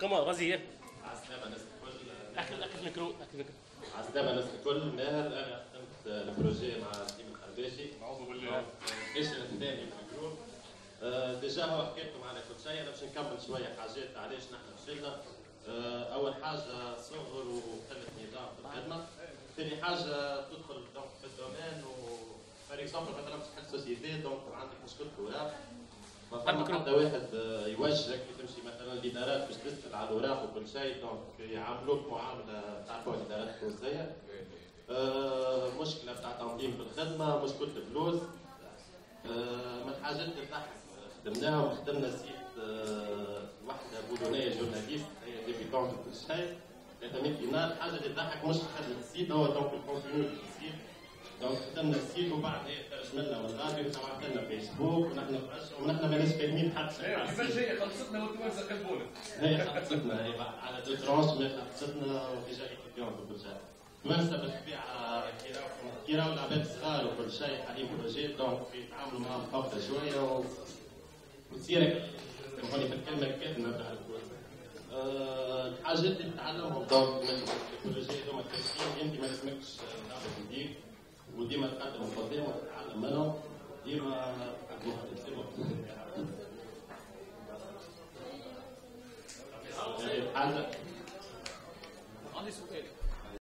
كمان غازية عسلامة الناس الكل احكي احكي في الميكرو في الميكرو عسلامة الناس الكل ماهر أنا خدمت ال projet مع سليم الخرباشي نعوذ بالله. إيش الثاني في ال groupe آه، déjà هو حكيت لكم على كل شيء. أنا باش نكمل شوية حاجات علاش نحن فشلنا آه، أول حاجة صغر وقله نظام في الخدمة. ثاني حاجة تدخل donc في ال domaine و par exemple مثلا باش تحل société donc عندك مشكل اوراق ما فما. حتى واحد آه، يوجهك كي تمشي مثلا الادارات باش تسال على الاوراق وكل شيء. donc يعاملوك معاملة تعرفوا الإدارات التونسيه آه، مشكلة بتاع تنظيم في الخدمة مشكلة الفلوس. آه، من الحاجات اللي تضحك خدمناهم خدمنا site واحدة بولونيه journaliste هي débutante وكل شيء. 300 دينار الحاجة اللي تضحك مش خدمة ال site هو donc ال contenu اللي في ال site دونك خدمنا السيت وبعد هي ترجم لنا من الراديو وتبعت لنا فيسبوك ونحن ونحن ماناش فاهمين حتى إيه كيفاش هي خلصتنا والتوانسه قلبونا هي خلصتنا هي بعد على دو ترونش ما خلصتنا وديجا ايتيديون وكل شيء. توانسه بالطبيعه كي راهو- كي راهو العباد صغار وكل شيء حاليا بروجيت دونك يتعاملوا معاهم بخوفه شوية و... وتصير سامحوني في الكلمة الكاتمه الكل. آه، الحاجات اللي تتعلمهم دونك من التكنولوجيا هذوما التاسيين انت ما لازمكش تعرف جديد. وديما تقدم قدام وتتعلم منهم ديما الحاجة